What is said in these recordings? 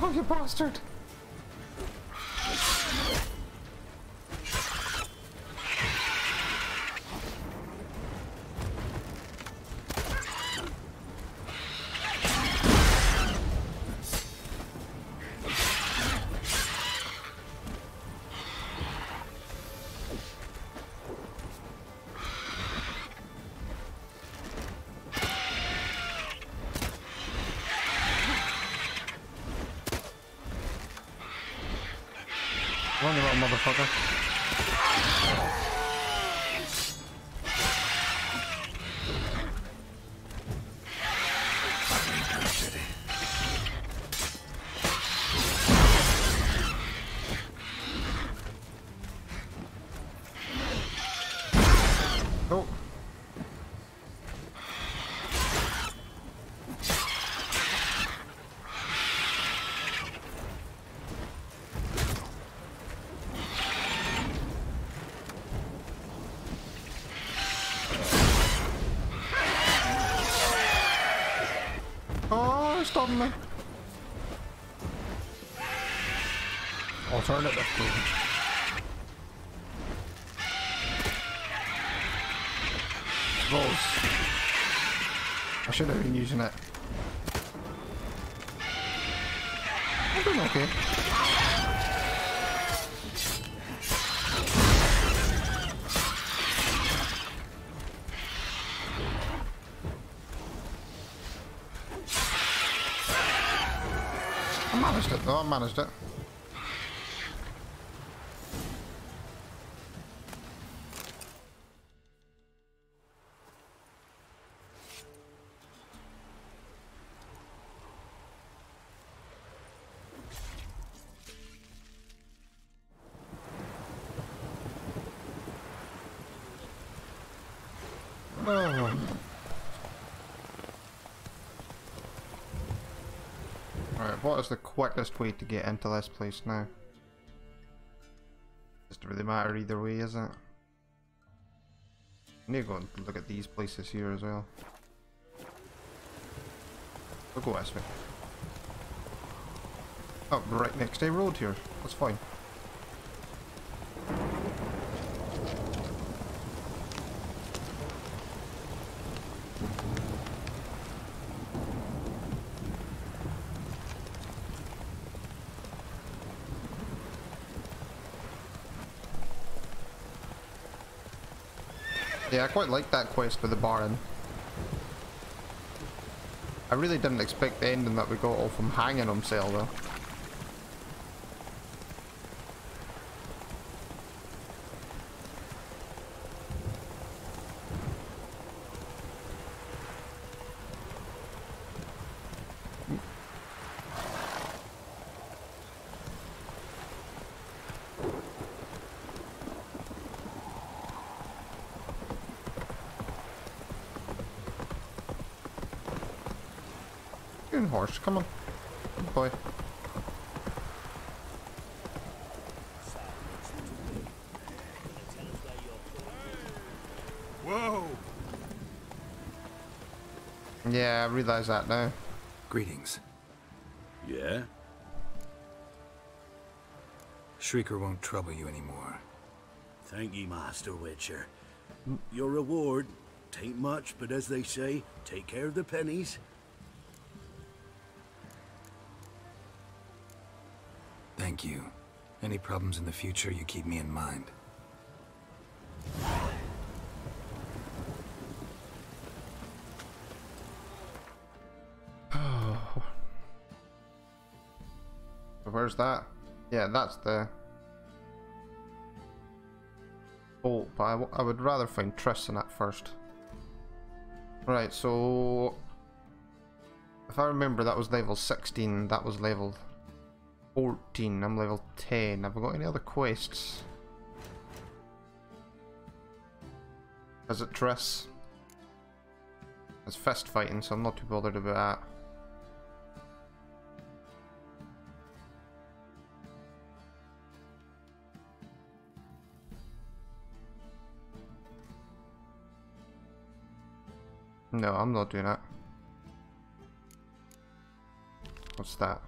Oh, you bastard! Run, you Stop. Alternative food. Balls. I should have been using it. I'm doing okay. It I managed it. Right, what is the quickest way to get into this place now? Doesn't really matter either way, is it? I need to go and look at these places here as well. We'll go this way. Oh, right next to a road here. That's fine. I quite like that quest with the Baron. I really didn't expect the ending that we got all from hanging himself though. Good horse, come on. Good boy. Whoa! Yeah, I realise that now. Greetings. Yeah? Shrieker won't trouble you anymore. Thank ye, Master Witcher. Your reward, tain't much, but as they say, take care of the pennies. Thank you. Any problems in the future, you keep me in mind. So where's that? Yeah, that's the bolt, oh, but I, I would rather find Tristan at first. Right, so if I remember, that was level 16. That was level 14. I'm level 10. Have I got any other quests? Is it Triss? It's fist fighting, so I'm not too bothered about that. No, I'm not doing that. What's that?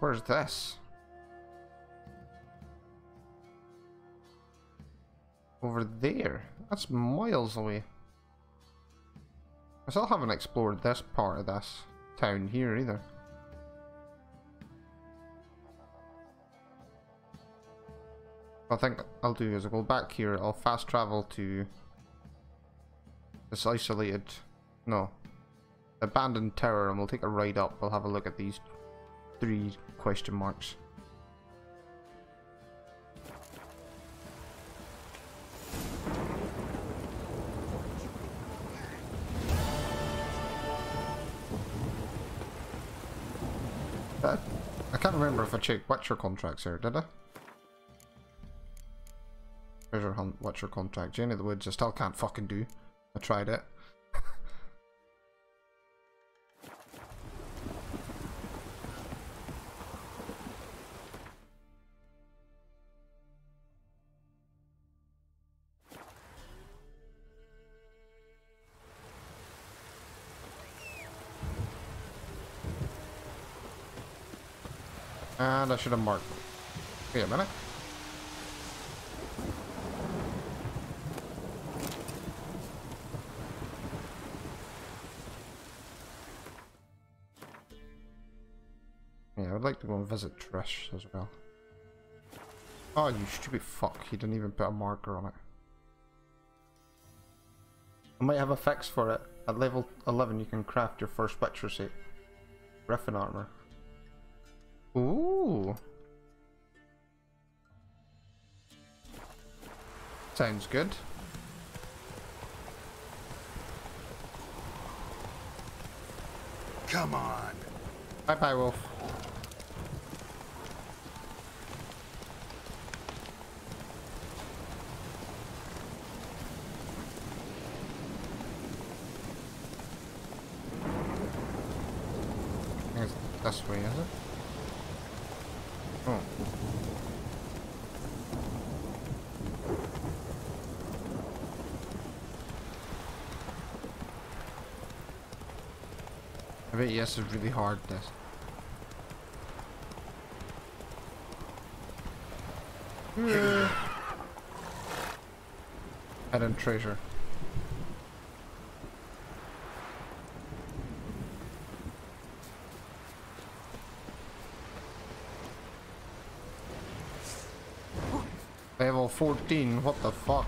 Where's this? Over there? That's miles away. I still haven't explored this part of this town here either. I think I'll do is I'll go back here, I'll fast travel to this isolated, no, abandoned tower and we'll take a ride up, we'll have a look at these three question marks. Uh, I can't remember if I checked Witcher contracts here, did I? Treasure hunt, Witcher contract, Journey of the Woods, I still can't fucking do. I tried it. And I should have marked. Wait a minute. Yeah, I'd like to go and visit Triss as well. Oh, you stupid fuck. He didn't even put a marker on it. I might have a fix for it. At level 11 you can craft your first Witcher set. Griffin armor. Ooh. Sounds good. Come on. Bye bye, Wolf. I think it's this way, is it? Oh. I bet yes is really hard this. Hidden treasure. Level 14, what the fuck?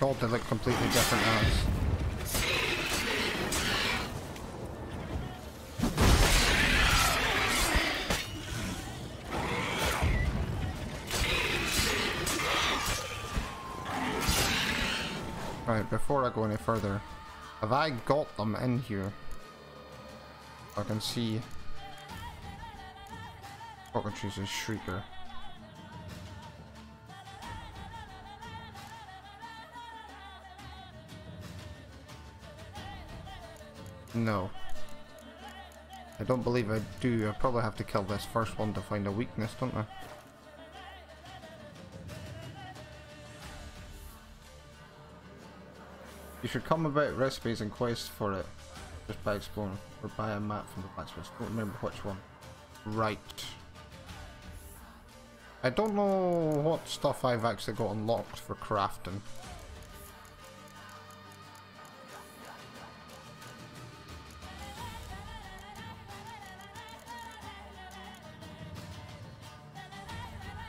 God, they look completely different now. Right, before I go any further, have I got them in here? I can see. Cockatrice's Shrieker. No. I don't believe I do. I probably have to kill this first one to find a weakness, don't I? You should come about recipes and quests for it just by exploring or buy a map from the blacksmith. Don't remember which one. Right. I don't know what stuff I've actually got unlocked for crafting.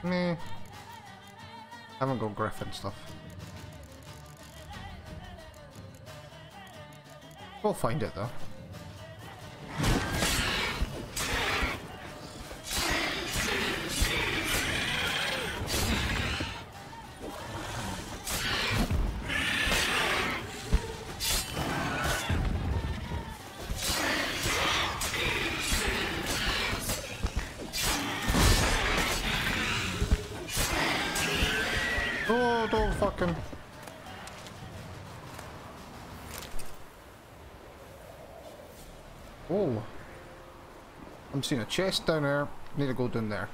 Meh. Haven't got Griffin stuff. We'll find it though. I'm a chest down there. Need to go down there.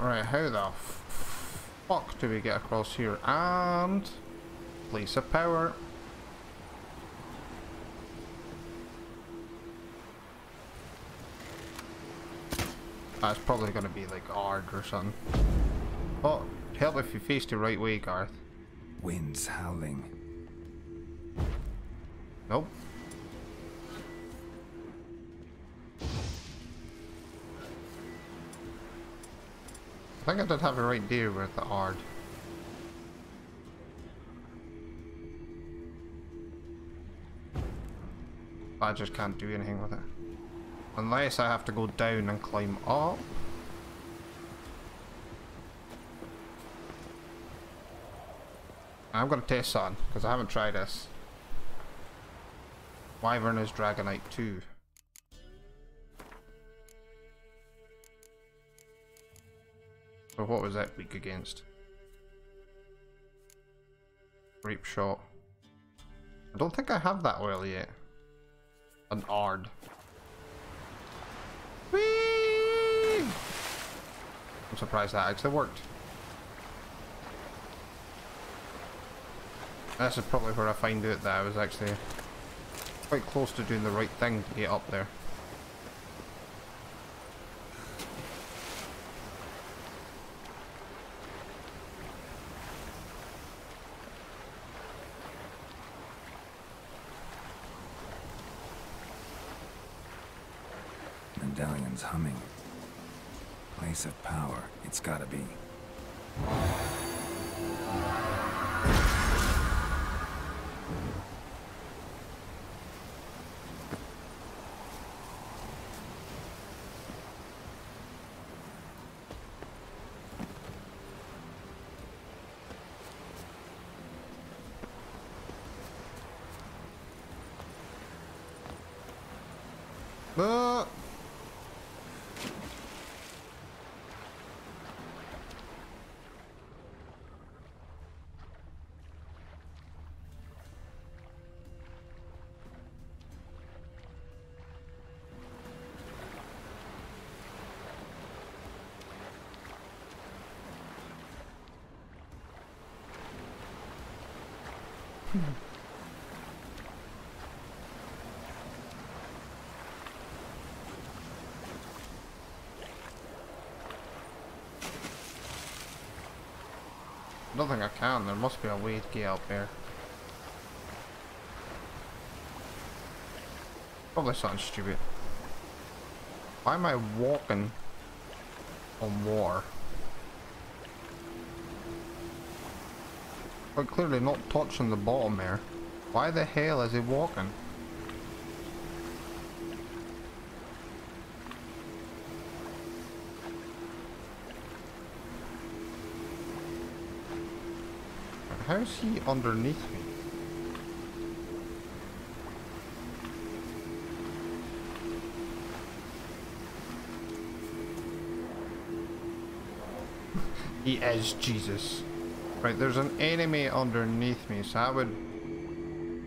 Alright, how the fuck do we get across here? And... Place of power. That's probably gonna be like Aard or something. Oh, help if you face the right way, Geralt. Winds howling. Nope. I think I did have a right there with the Aard. I just can't do anything with it. Unless I have to go down and climb up. I'm gonna test on because I haven't tried this. Wyvern is Draconid 2. So what was that weak against? Grape shot. I don't think I have that oil yet. An Aard. Whee! I'm surprised that actually worked. This is probably where I find out that I was actually quite close to doing the right thing to get up there. Medallion's humming. Place of power. It's gotta be. Uh, Hmm. I don't think I can. There must be a to get up there. Probably something stupid. Why am I walking on war? But clearly not touching the bottom there. Why the hell is he walking? How is he underneath me? he is Jesus. Right, there's an enemy underneath me, so that would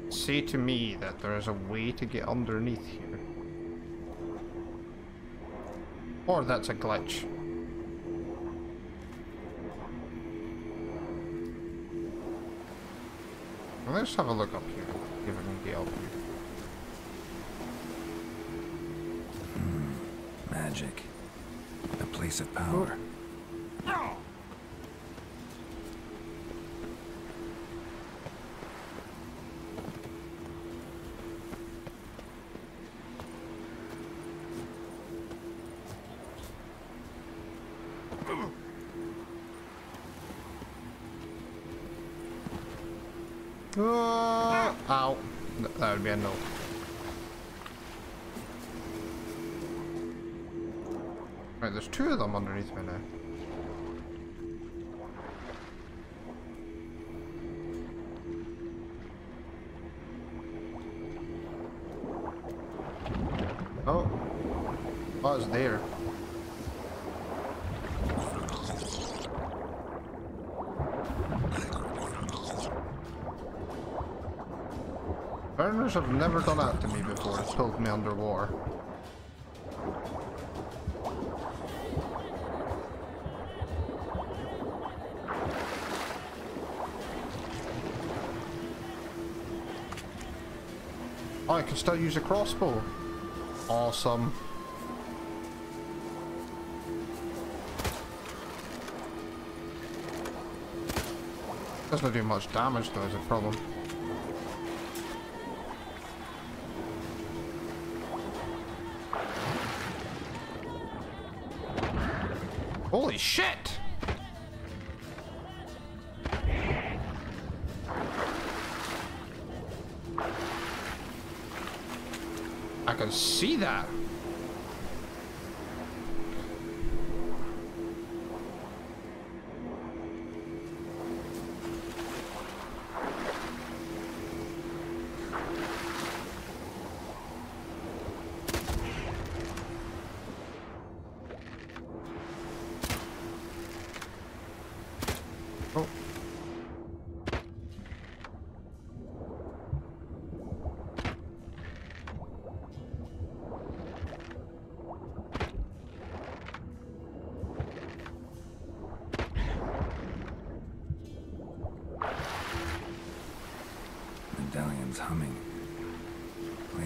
say to me that there is a way to get underneath here. Or that's a glitch. Well, let's have a look up here. See if I can get up here. Magic. A place of power. Uh, ow. Th- That would be a no. Right, there's two of them underneath me now. Oh. There. Drowners have never done that to me before. It's pulled me under still use a crossbow. Awesome. Doesn't do much damage though is a problem. Holy shit! Can see that.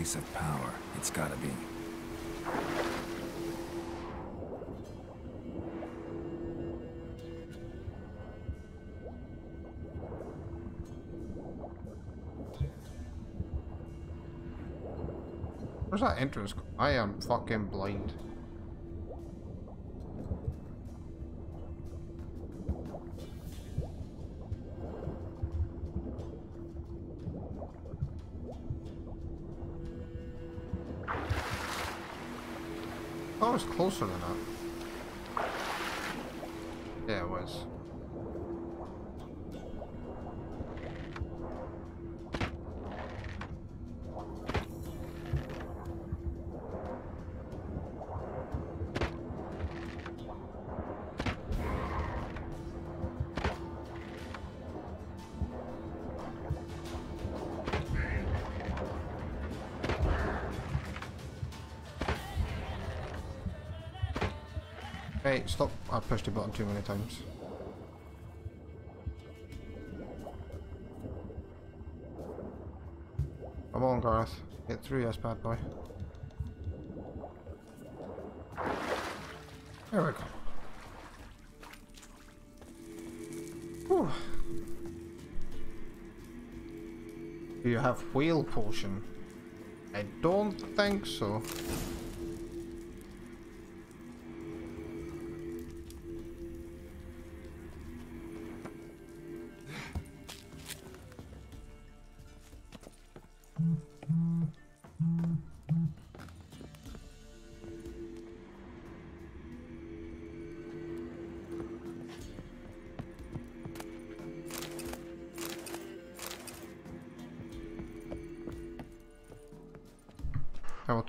Place of power. It's gotta be. Where's that entrance? I am fucking blind. Closer than that. Stop. I pushed the button too many times. Come on, Geralt. Get through this bad boy. There we go. Whew. Do you have whale potion? I don't think so.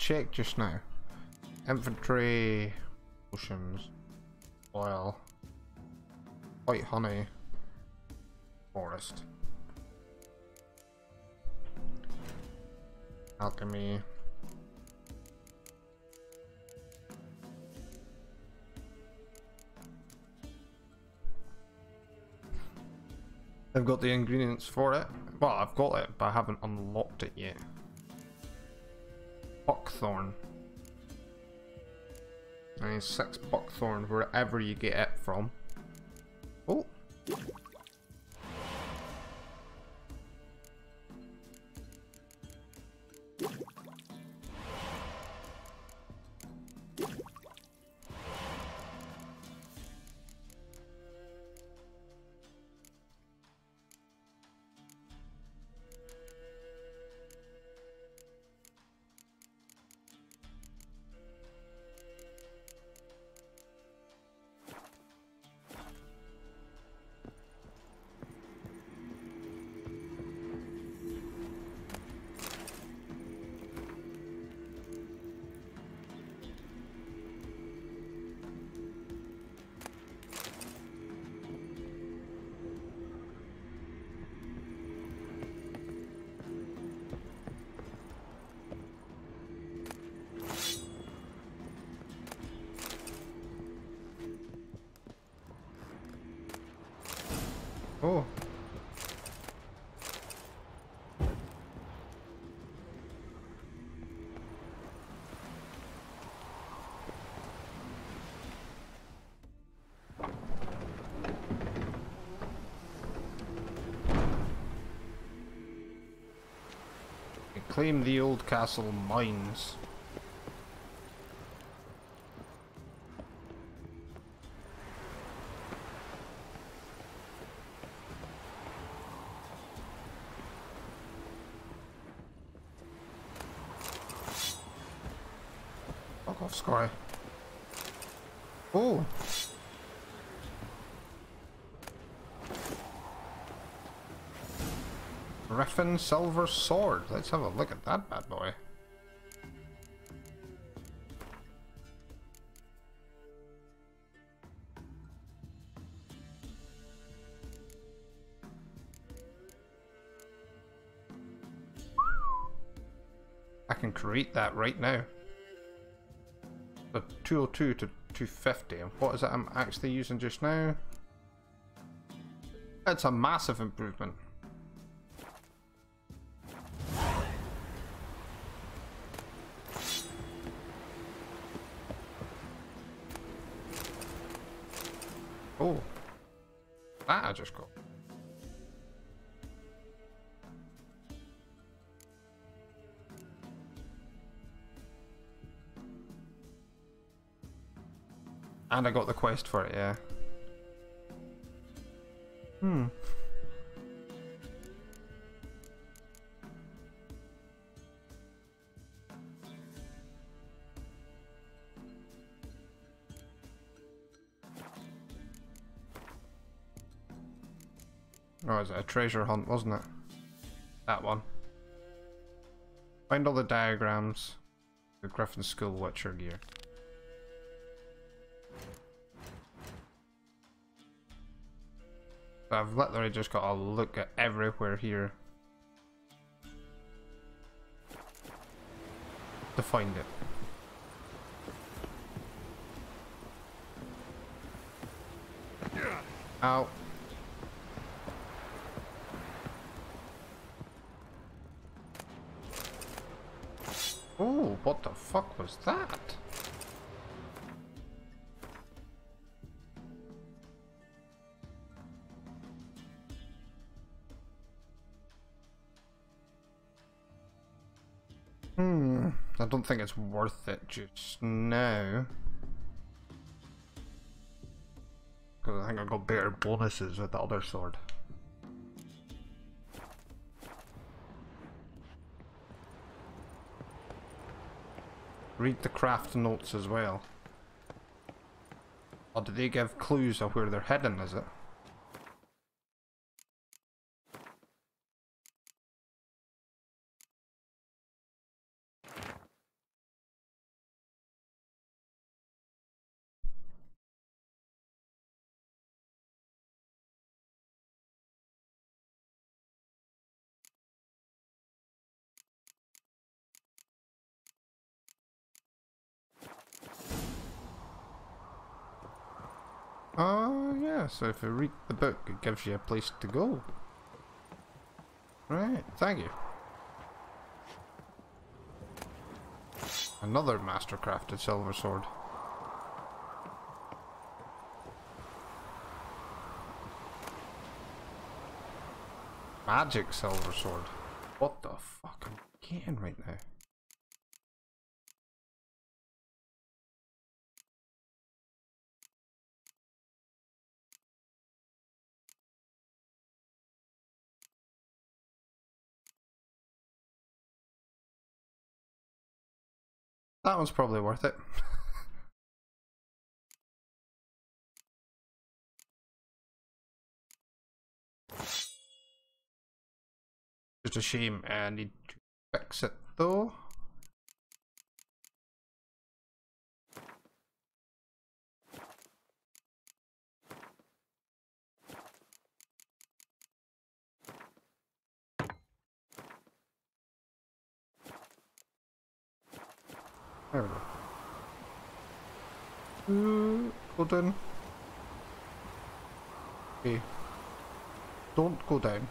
Check just now. Infantry potions, oil, white honey, forest, alchemy. I've got the ingredients for it. Well, I've got it, but I haven't unlocked it yet. Buckthorn. I need six buckthorn wherever you get it from. Oh. Claim the old castle mines. Fuck off, Sky. Oh! Griffin Silver Sword. Let's have a look at that bad boy. I can create that right now. The 202 to 250. And what is it I'm actually using just now? It's a massive improvement. Got. And I got the quest for it, yeah. Hmm. Oh, is it a treasure hunt, wasn't it? That one. Find all the diagrams. The Griffin School Witcher gear. So I've literally just got to look at everywhere here to find it. Ow. Oh, what the was that? Hmm, I don't think it's worth it just now. Because I think I got better bonuses with the other sword. Read the craft notes as well. Or do they give clues of where they're heading, is it? Oh, yeah, so if you read the book, it gives you a place to go. Right, thank you. Another mastercrafted silver sword. Magic silver sword. What the fuck am I getting right now? That one's probably worth it. Just a shame I need to fix it though. There we go. Go down. Okay. Don't go down.